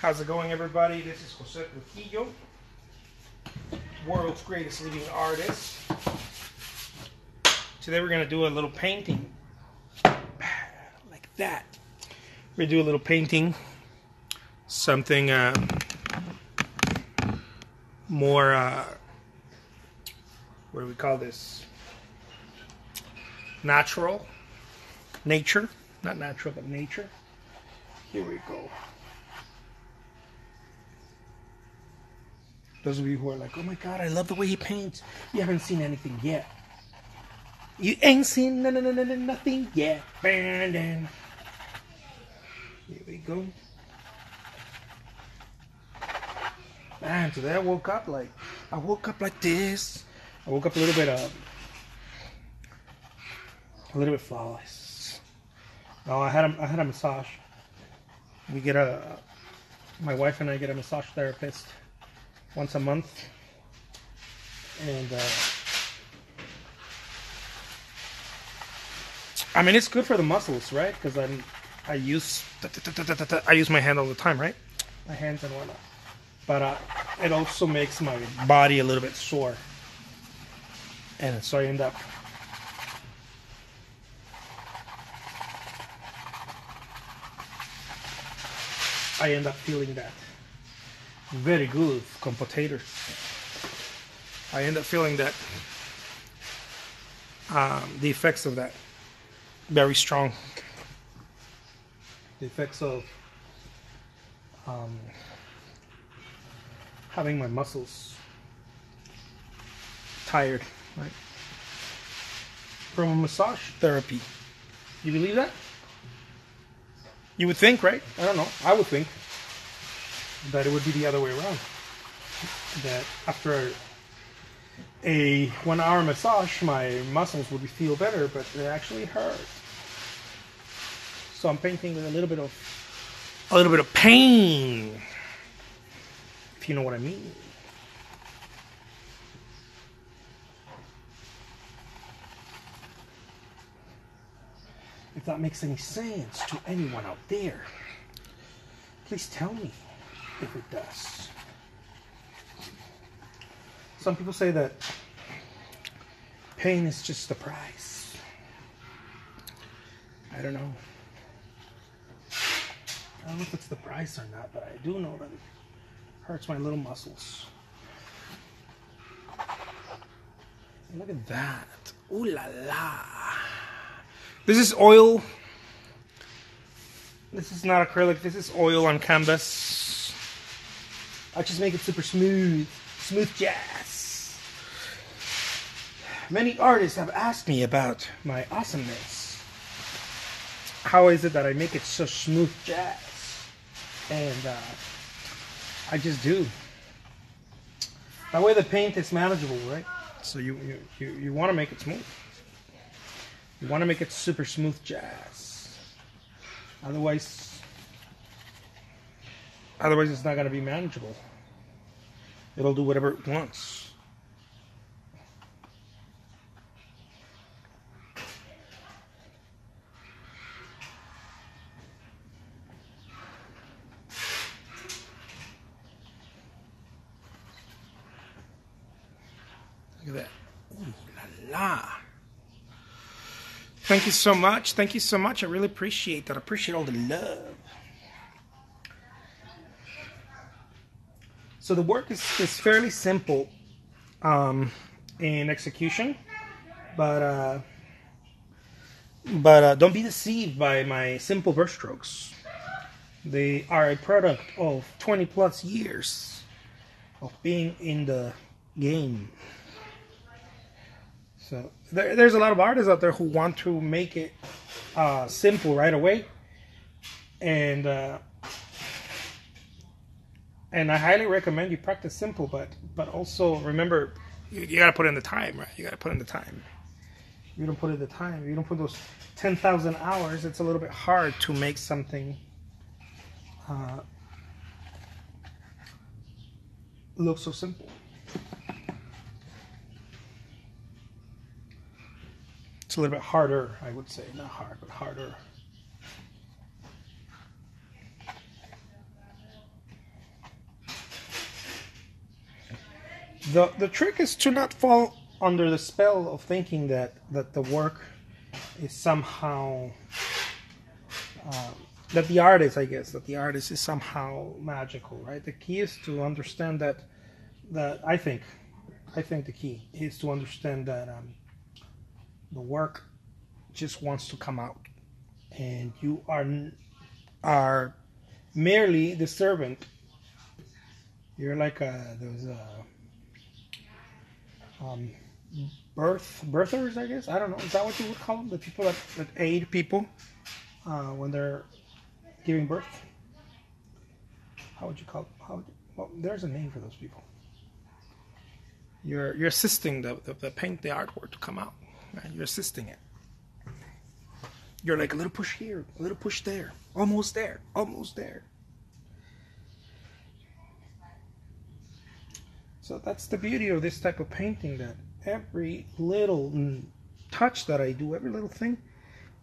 How's it going, everybody? This is Jose Trujillo, world's greatest living artist. Today we're gonna do a little painting, like that. We're gonna do a little painting, something uh, more. Uh, what do we call this? Natural, nature, not natural, but nature. Here we go. Those of you who are like, oh my god, I love the way he paints. You haven't seen anything yet. You ain't seen no, no, no, no, no, nothing yet. Brandon. Here we go. Man, today I woke up like, I woke up like this. I woke up a little bit, uh, a little bit flawless. Oh, I had a, I had a massage. We get a, my wife and I get a massage therapist once a month. And uh, I mean, it's good for the muscles, right? Because I'm I use I use my hand all the time, right? My hands and whatnot. But uh, it also makes my body a little bit sore, and so I end up I end up feeling that very good con potatoes. I end up feeling that um, the effects of that very strong. The effects of um, having my muscles tired, right? From a massage therapy. You believe that? You would think, right? I don't know. I would think that it would be the other way around. That after a one hour massage, my muscles would feel better, but they actually hurt. So I'm painting with a little bit of a little bit of pain, if you know what I mean. If that makes any sense to anyone out there, please tell me if it does. Some people say that pain is just the price. I don't know. I don't know if it's the price or not, but I do know that it hurts my little muscles. Look at that. Ooh la la. This is oil. This is not acrylic. This is oil on canvas. I just make it super smooth. Smooth jazz. Many artists have asked me about my awesomeness. How is it that I make it so smooth jazz? And uh, I just do. That way the paint is manageable, right? So you you, you, you want to make it smooth. You want to make it super smooth jazz. Otherwise, otherwise it's not going to be manageable. It'll do whatever it wants. Look at that. Ooh la la. Thank you so much. Thank you so much. I really appreciate that. I appreciate all the love. So the work is, is fairly simple um, in execution, but uh, but uh, don't be deceived by my simple brush strokes. They are a product of 20 plus years of being in the game. So there, there's a lot of artists out there who want to make it uh, simple right away, and uh, and I highly recommend you practice simple, but but also remember you, you got to put in the time, right? You got to put in the time. You don't put in the time. You don't put those ten thousand hours. It's a little bit hard to make something uh, look so simple. It's a little bit harder, I would say. Not hard, but harder. The the trick is to not fall under the spell of thinking that that the work is somehow uh, that the artist, I guess, that the artist is somehow magical, right? The key is to understand that that I think, I think the key is to understand that um, the work just wants to come out, and you are are merely the servant. You're like a those uh, um, birth birthers, I guess. I don't know. Is that what you would call them? The people that, that aid people uh, when they're giving birth. How would you call? How? Would, well, there's a name for those people. You're you're assisting the, the, the paint the artwork to come out. You're assisting it. You're like a little push here, a little push there, almost there, almost there. So that's the beauty of this type of painting that every little touch that I do, every little thing,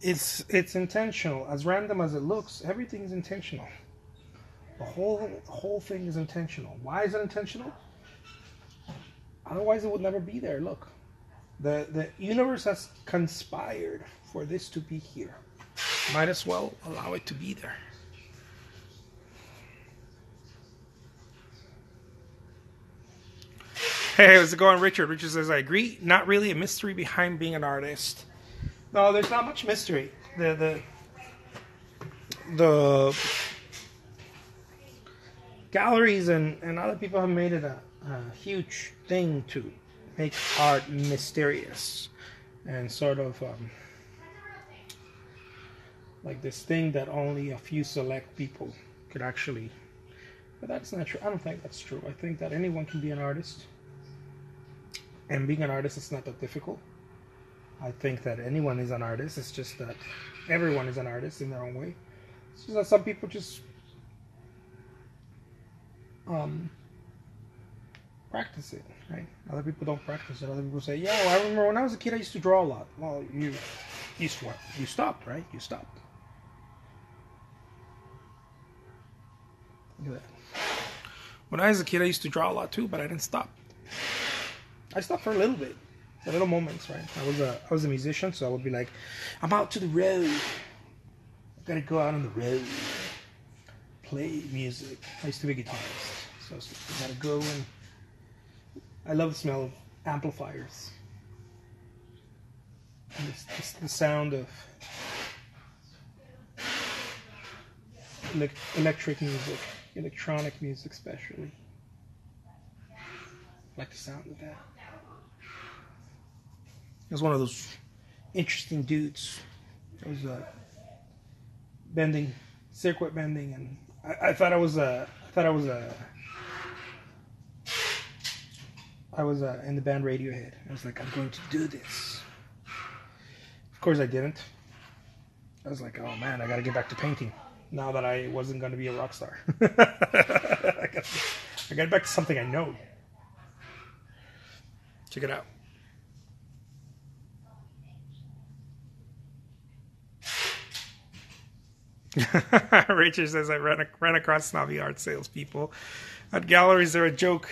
it's it's intentional. As random as it looks, everything is intentional. The whole whole thing is intentional. Why is it intentional? Otherwise, it would never be there. Look, the the universe has conspired for this to be here. Might as well allow it to be there. Hey, how's it going, Richard? Richard says, I agree. Not really a mystery behind being an artist. No, there's not much mystery. The the the galleries and, and other people have made it a, a huge thing to make art mysterious and sort of um, like this thing that only a few select people could actually. But that's not true. I don't think that's true. I think that anyone can be an artist and being an artist is not that difficult. I think that anyone is an artist. It's just that everyone is an artist in their own way. It's just that some people just um, practice it, right? Other people don't practice it. Other people say, "Yeah, well, I remember when I was a kid, I used to draw a lot." Well, you you what? You stopped, right? You stopped. Look at that. When I was a kid, I used to draw a lot too, but I didn't stop. I stopped for a little bit, a little moments, right? I was a I was a musician, so I would be like, I'm out to the road. I gotta go out on the road, play music. I used to be a guitarist, so I gotta go and I love the smell of amplifiers. And this, this, the sound of electric music, electronic music, especially. I like the sound of that. He was one of those interesting dudes. It was uh, bending, circuit bending, and I, I thought I was a, uh, I thought I was a, uh, I was uh, in the band Radiohead. I was like, I'm going to do this. Of course, I didn't. I was like, oh man, I got to get back to painting now that I wasn't going to be a rock star. I got I got back to something I know. Check it out. Richard says I ran, ran across snobby art salespeople at galleries. They're a joke.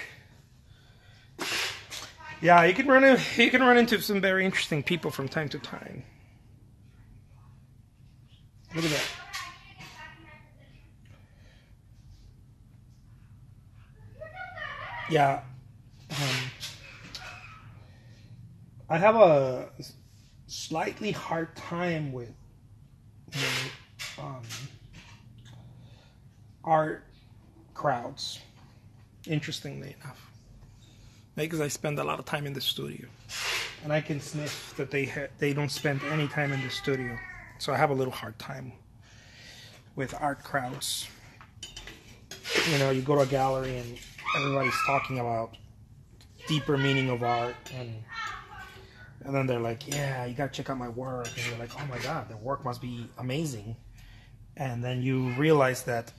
Yeah, you can run in, you can run into some very interesting people from time to time. Look at that. Yeah. Um, I have a slightly hard time with, with art crowds. Interestingly enough, because I spend a lot of time in the studio, and I can sniff that they ha- they don't spend any time in the studio, so I have a little hard time with art crowds. You know, you go to a gallery and everybody's talking about deeper meaning of art and and then they're like, "Yeah, you gotta check out my work," and you're like, "Oh my god, the work must be amazing." and then you realize that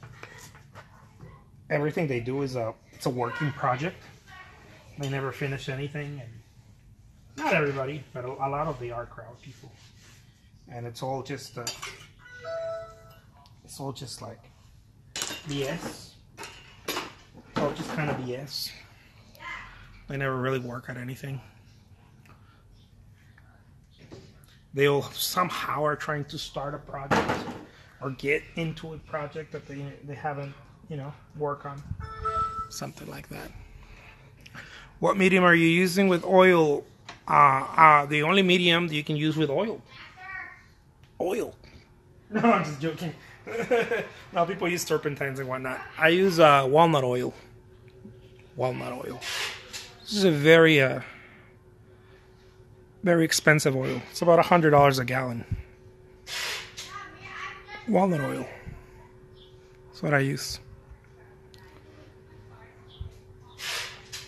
everything they do is a it's a working project. They never finish anything, and not everybody, but a, a lot of the art crowd people, and it's all just uh, it's all just like BS. It's all just kind of BS. They never really work at anything. They'll somehow are trying to start a project or get into a project that they they haven't, you know, work on. Something like that. What medium are you using with oil? Uh, uh, the only medium you can use with oil. Oil. No, I'm just joking. now people use turpentines and whatnot. I use uh, walnut oil. Walnut oil. This is a very, uh, very expensive oil. It's about a hundred dollars a gallon. Walnut oil. That's what I use.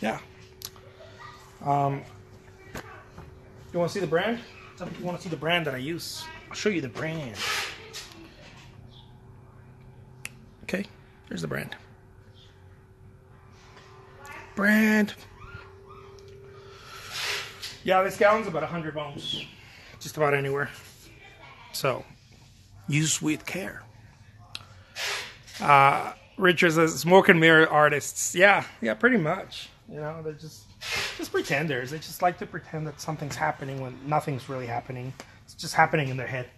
Yeah. Um, you want to see the brand? You want to see the brand that I use? I'll show you the brand. Okay, here's the brand. Brand. Yeah, this gallon's about 100 bones. Just about anywhere. So, use with care. Uh, Richard says, smoke and mirror artists. Yeah, yeah, pretty much. You know, they're just just pretenders. They just like to pretend that something's happening when nothing's really happening. It's just happening in their head.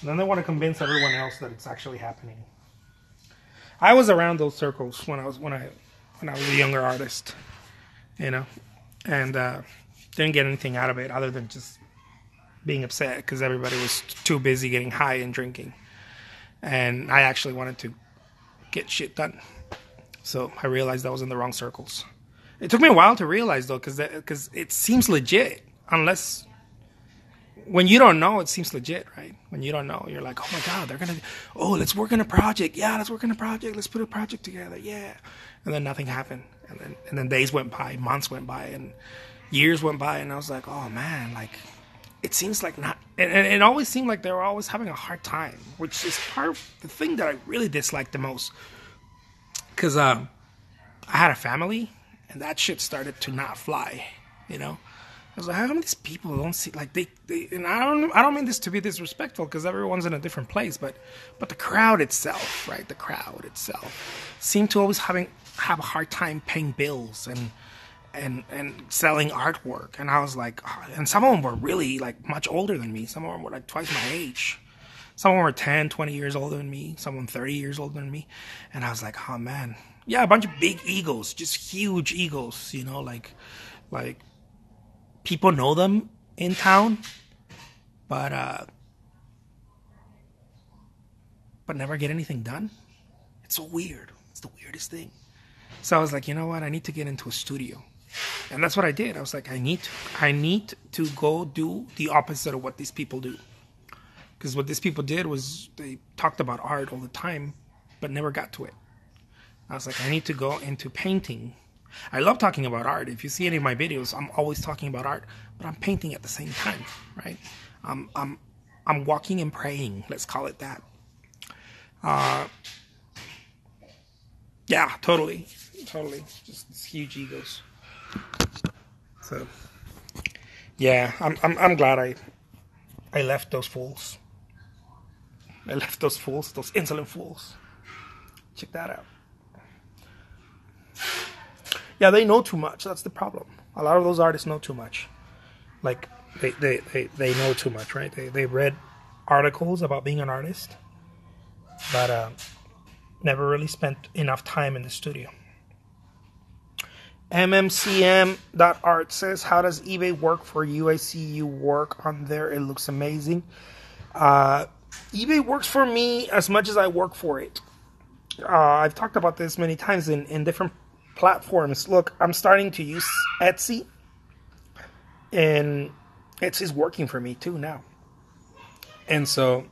And then they want to convince everyone else that it's actually happening. I was around those circles when I was when I when I was a younger artist, you know, and uh, didn't get anything out of it other than just being upset because everybody was too busy getting high and drinking, and I actually wanted to get shit done. So I realized I was in the wrong circles. It took me a while to realize though, because because it seems legit unless when you don't know, it seems legit, right? When you don't know, you're like, oh my god, they're gonna, oh, let's work on a project. Yeah, let's work on a project. Let's put a project together. Yeah, and then nothing happened, and then and then days went by, months went by, and years went by, and I was like, oh man, like it seems like not, and, and it always seemed like they were always having a hard time, which is part the thing that I really disliked the most, because um, I had a family, and that shit started to not fly, you know. I was like, how come these people don't see like they, they and I don't I don't mean this to be disrespectful because everyone's in a different place, but but the crowd itself, right? The crowd itself seemed to always having have a hard time paying bills and and and selling artwork. And I was like, oh, and some of them were really like much older than me. Some of them were like twice my age. Some of them were 10, 20 years older than me. Some of them 30 years older than me. And I was like, oh man, yeah, a bunch of big eagles just huge eagles you know, like like people know them in town, but uh, but never get anything done. It's so weird. It's the weirdest thing. So I was like, you know what? I need to get into a studio, and that's what I did. I was like, I need to, I need to go do the opposite of what these people do, because what these people did was they talked about art all the time, but never got to it. I was like, I need to go into painting I love talking about art. If you see any of my videos, I'm always talking about art, but I'm painting at the same time, right? I'm I'm I'm walking and praying. Let's call it that. Uh, yeah, totally, totally. Just huge egos. So, yeah, I'm I'm I'm glad I I left those fools. I left those fools, those insolent fools. Check that out yeah, they know too much. That's the problem. A lot of those artists know too much. Like they they, they, they know too much, right? They they read articles about being an artist, but uh, never really spent enough time in the studio. MMCM.art says, How does eBay work for you? I see you work on there. It looks amazing. Uh, eBay works for me as much as I work for it. Uh, I've talked about this many times in, in different platforms. Look, I'm starting to use Etsy, and Etsy's working for me too now. And so,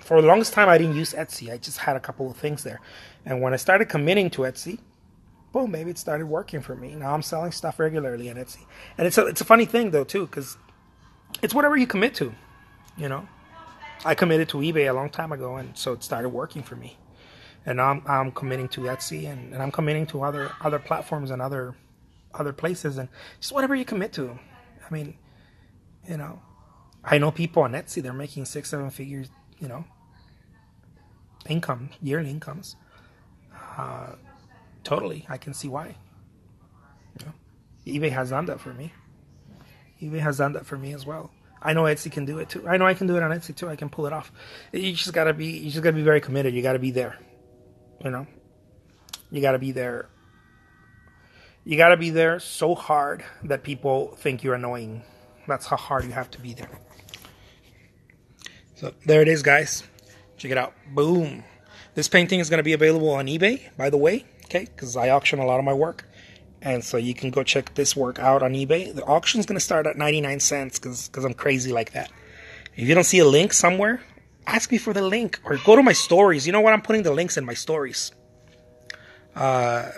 for the longest time, I didn't use Etsy. I just had a couple of things there. And when I started committing to Etsy, boom, maybe it started working for me. Now I'm selling stuff regularly on Etsy. And it's a, it's a funny thing, though, too, because it's whatever you commit to, you know? I committed to eBay a long time ago, and so it started working for me and I'm I'm committing to Etsy and, and I'm committing to other other platforms and other other places and just whatever you commit to. I mean, you know, I know people on Etsy they're making six seven figures, you know, income yearly incomes. Uh, totally. I can see why. eBay has done that for me. eBay has done that for me as well. I know Etsy can do it too. I know I can do it on Etsy too. I can pull it off. You just gotta be. You just gotta be very committed. You gotta be there. You know. You gotta be there. You gotta be there so hard that people think you're annoying. That's how hard you have to be there. So there it is, guys. Check it out. Boom. This painting is gonna be available on eBay, by the way. Okay, because I auction a lot of my work. And so you can go check this work out on eBay. The auction's going to start at 99 cents because, I'm crazy like that. If you don't see a link somewhere, ask me for the link or go to my stories. You know what? I'm putting the links in my stories. Uh,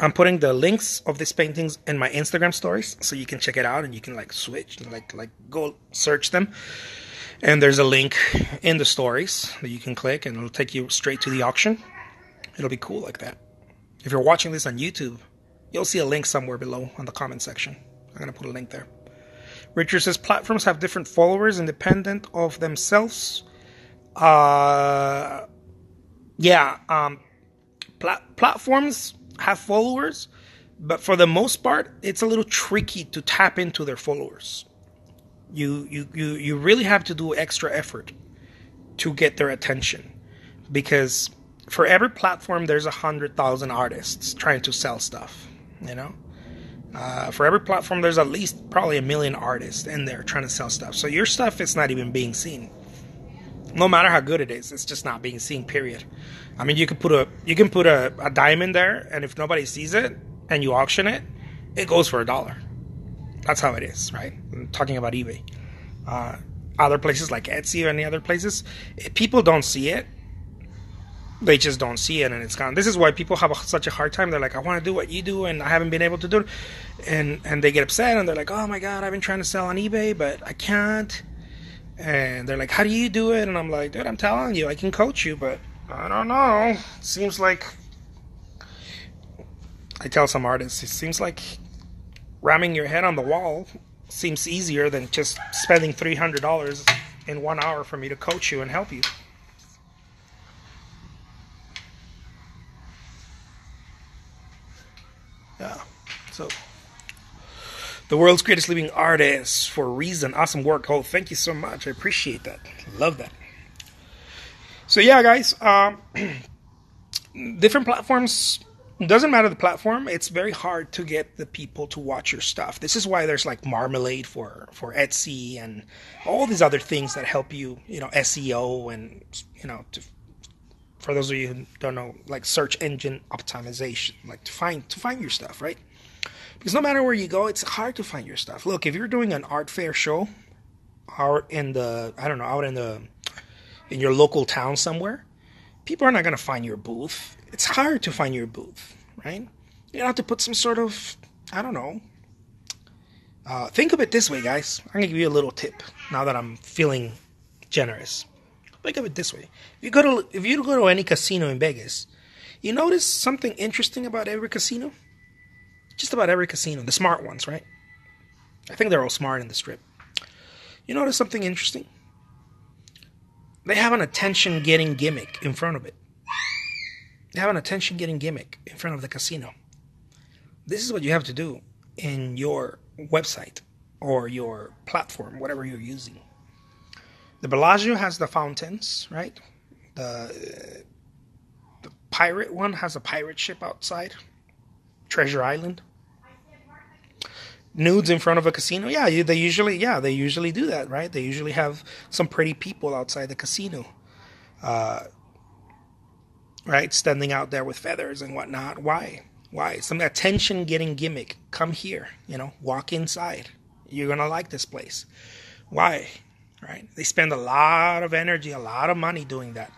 I'm putting the links of these paintings in my Instagram stories so you can check it out and you can like switch like like go search them. And there's a link in the stories that you can click and it'll take you straight to the auction. It'll be cool like that. If you're watching this on YouTube, you'll see a link somewhere below on the comment section. I'm going to put a link there. Richard says platforms have different followers independent of themselves. Uh, yeah, um, plat- platforms have followers, but for the most part, it's a little tricky to tap into their followers. You you you you really have to do extra effort to get their attention because for every platform, there's a hundred thousand artists trying to sell stuff. You know, uh, for every platform, there's at least probably a million artists in there trying to sell stuff. So your stuff is not even being seen. No matter how good it is, it's just not being seen. Period. I mean, you can put a you can put a, a diamond there, and if nobody sees it and you auction it, it goes for a dollar. That's how it is, right? I'm talking about eBay. Uh, other places like Etsy or any other places, people don't see it they just don't see it and it's gone. This is why people have a, such a hard time. They're like, I want to do what you do and I haven't been able to do it. And, and they get upset and they're like, oh my God, I've been trying to sell on eBay, but I can't. And they're like, how do you do it? And I'm like, dude, I'm telling you, I can coach you, but I don't know. It seems like, I tell some artists, it seems like ramming your head on the wall seems easier than just spending $300 in one hour for me to coach you and help you. Yeah. So, the world's greatest living artist for a reason. Awesome work. Oh, thank you so much. I appreciate that. Love that. So yeah, guys. Um, different platforms. Doesn't matter the platform. It's very hard to get the people to watch your stuff. This is why there's like Marmalead for for Etsy and all these other things that help you. You know, SEO and you know to for those of you who don't know, like search engine optimization, like to find to find your stuff, right? Because no matter where you go, it's hard to find your stuff. Look, if you're doing an art fair show, out in the I don't know, out in the in your local town somewhere, people are not gonna find your booth. It's hard to find your booth, right? You have to put some sort of I don't know. Uh, think of it this way, guys. I'm gonna give you a little tip now that I'm feeling generous. Think of it this way: if you go to if you go to any casino in Vegas, you notice something interesting about every casino. Just about every casino, the smart ones, right? I think they're all smart in the strip. You notice something interesting? They have an attention getting gimmick in front of it. They have an attention getting gimmick in front of the casino. This is what you have to do in your website or your platform, whatever you're using. The Bellagio has the fountains, right? The the pirate one has a pirate ship outside, Treasure Island. Nudes in front of a casino, yeah, they usually, yeah, they usually do that, right? They usually have some pretty people outside the casino, uh, right, standing out there with feathers and whatnot. Why? Why? Some attention-getting gimmick. Come here, you know, walk inside. You're gonna like this place. Why? right? They spend a lot of energy, a lot of money doing that.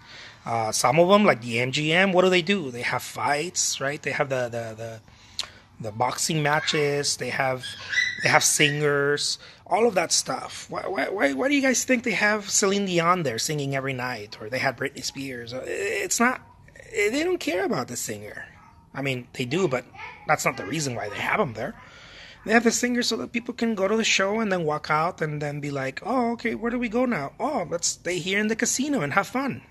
Uh, some of them, like the MGM, what do they do? They have fights, right? They have the the the, the boxing matches. They have they have singers, all of that stuff. Why, why why do you guys think they have Celine Dion there singing every night, or they had Britney Spears? Uh, it's not. They don't care about the singer. I mean, they do, but that's not the reason why they have them there. They have the singer so that people can go to the show and then walk out and then be like, oh, okay, where do we go now? Oh, let's stay here in the casino and have fun.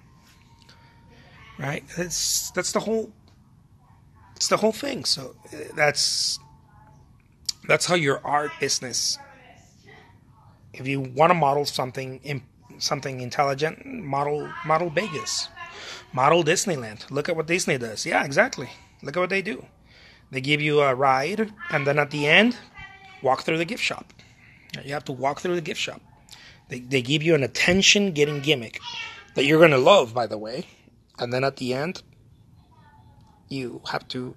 Right? That's that's the whole the whole thing. So that's that's how your art business. If you want to model something, something intelligent, model model Vegas, model Disneyland. Look at what Disney does. Yeah, exactly. Look at what they do. They give you a ride, and then at the end, walk through the gift shop. You have to walk through the gift shop. They, they give you an attention getting gimmick that you're going to love, by the way. And then at the end, you have to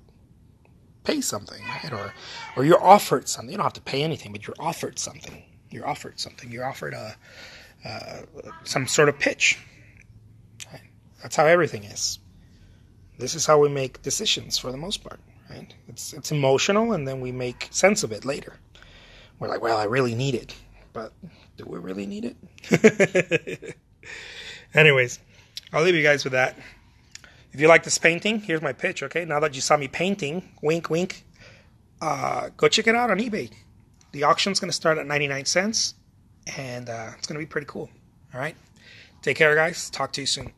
pay something, right? Or, or you're offered something. You don't have to pay anything, but you're offered something. You're offered something. You're offered a, uh, some sort of pitch. Right? That's how everything is. This is how we make decisions for the most part. Right? It's it's emotional, and then we make sense of it later. We're like, well, I really need it, but do we really need it? Anyways, I'll leave you guys with that. If you like this painting, here's my pitch, okay? Now that you saw me painting, wink, wink, uh, go check it out on eBay. The auction's going to start at 99 cents, and uh, it's going to be pretty cool. All right? Take care, guys. Talk to you soon.